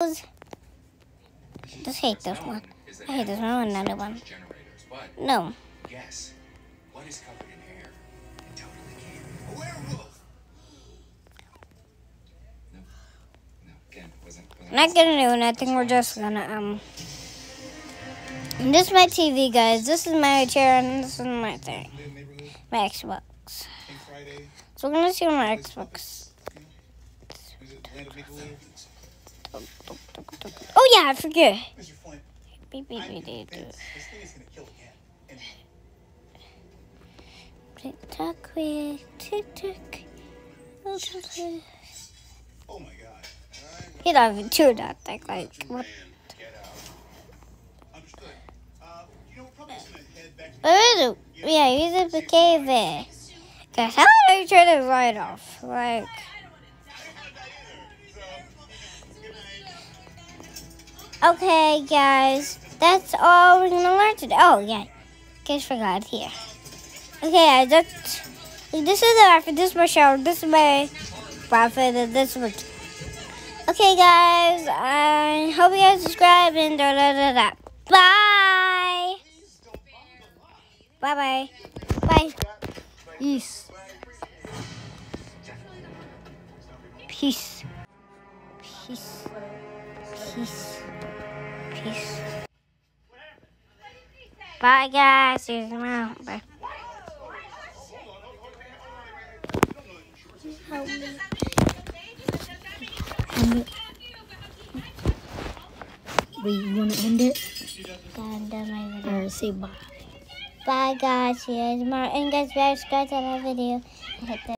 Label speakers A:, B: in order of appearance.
A: Just hate this one. I hate this one. Another one. No.
B: guess what is covered in hair and totally can? A werewolf. No, no, again, wasn't. wasn't
A: Not gonna do nothing. We're just gonna um. This is my TV, guys. This is my chair, and this is my thing, my Xbox. So we're gonna see my Xbox. Oh yeah, I forget. Beep, beep, beep, beep, beep.
C: convinced this thing is gonna kill again. And
A: Tick tock, tick tock. Oh,
C: oh my god.
A: He even do that. Like, like what?
C: Uh, you know, we're probably just gonna head back to
A: What is it? Yeah, he's in the cave there. Guys, how do you turn the light off? Like, okay, guys, that's all we're gonna learn today. Oh, yeah, guys forgot here. Okay, that's this is the outfit. This is my shower. This is my outfit. And this is my. Okay, guys, I hope you guys subscribe and da da da da. Bye. Bye bye. Bye. Peace. Peace. Peace. Peace. Peace. Bye guys. See you tomorrow. Bye.
D: Wait, you wanna end it?
A: Done, done my video.
D: Alright, say bye.
A: Bye guys. See you tomorrow. And guys, subscribe to my video.